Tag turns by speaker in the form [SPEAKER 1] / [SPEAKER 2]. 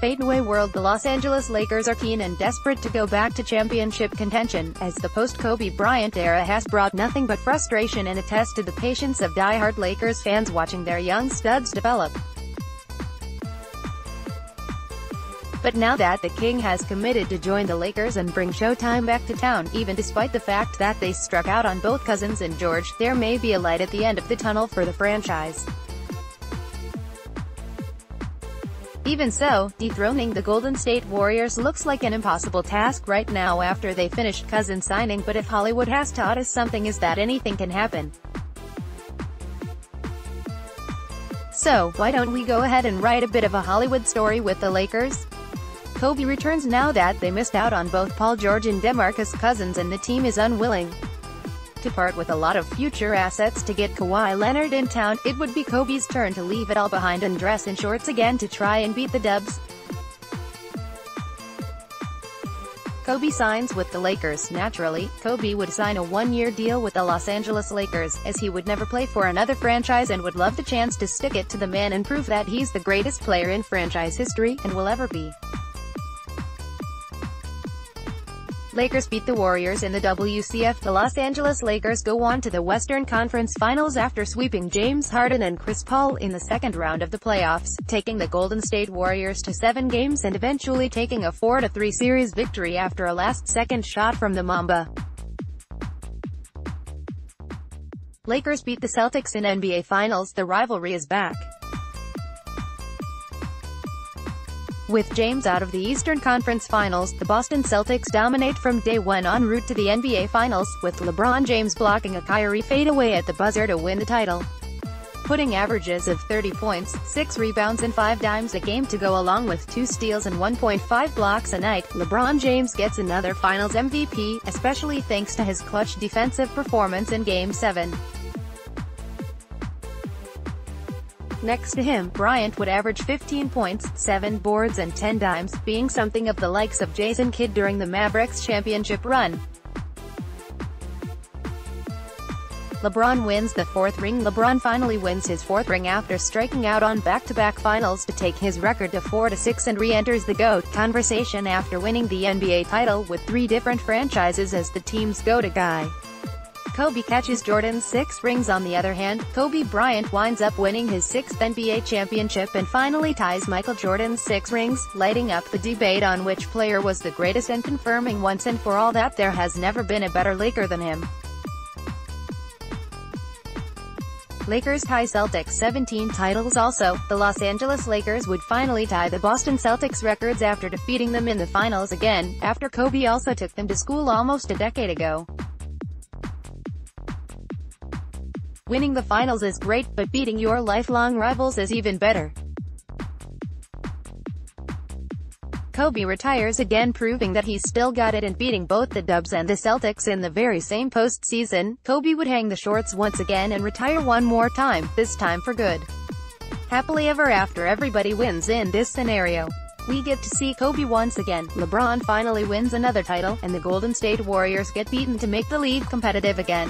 [SPEAKER 1] fadeaway world the Los Angeles Lakers are keen and desperate to go back to championship contention, as the post-Kobe Bryant era has brought nothing but frustration and a test to the patience of die-hard Lakers fans watching their young studs develop. But now that the King has committed to join the Lakers and bring Showtime back to town, even despite the fact that they struck out on both Cousins and George, there may be a light at the end of the tunnel for the franchise. Even so, dethroning the Golden State Warriors looks like an impossible task right now after they finished Cousin signing but if Hollywood has taught us something is that anything can happen. So, why don't we go ahead and write a bit of a Hollywood story with the Lakers? Kobe returns now that they missed out on both Paul George and DeMarcus Cousins and the team is unwilling to part with a lot of future assets to get Kawhi Leonard in town, it would be Kobe's turn to leave it all behind and dress in shorts again to try and beat the Dubs. Kobe signs with the Lakers. Naturally, Kobe would sign a one-year deal with the Los Angeles Lakers, as he would never play for another franchise and would love the chance to stick it to the man and prove that he's the greatest player in franchise history, and will ever be. Lakers beat the Warriors in the WCF. The Los Angeles Lakers go on to the Western Conference Finals after sweeping James Harden and Chris Paul in the second round of the playoffs, taking the Golden State Warriors to seven games and eventually taking a 4-3 series victory after a last-second shot from the Mamba. Lakers beat the Celtics in NBA Finals. The rivalry is back. With James out of the Eastern Conference Finals, the Boston Celtics dominate from day one en route to the NBA Finals, with LeBron James blocking a Kyrie fadeaway at the buzzer to win the title. Putting averages of 30 points, 6 rebounds and 5 dimes a game to go along with 2 steals and 1.5 blocks a night, LeBron James gets another Finals MVP, especially thanks to his clutch defensive performance in Game 7. Next to him, Bryant would average 15 points, 7 boards and 10 dimes, being something of the likes of Jason Kidd during the Mavericks championship run. LeBron wins the fourth ring LeBron finally wins his fourth ring after striking out on back-to-back -back finals to take his record to 4-6 and re-enters the GOAT conversation after winning the NBA title with three different franchises as the team's GOAT guy. Kobe catches Jordan's six rings on the other hand, Kobe Bryant winds up winning his sixth NBA championship and finally ties Michael Jordan's six rings, lighting up the debate on which player was the greatest and confirming once and for all that there has never been a better Laker than him. Lakers tie Celtics 17 titles also, the Los Angeles Lakers would finally tie the Boston Celtics records after defeating them in the finals again, after Kobe also took them to school almost a decade ago. Winning the finals is great, but beating your lifelong rivals is even better. Kobe retires again proving that he's still got it and beating both the Dubs and the Celtics in the very same postseason, Kobe would hang the shorts once again and retire one more time, this time for good. Happily ever after everybody wins in this scenario. We get to see Kobe once again, LeBron finally wins another title, and the Golden State Warriors get beaten to make the league competitive again.